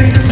streets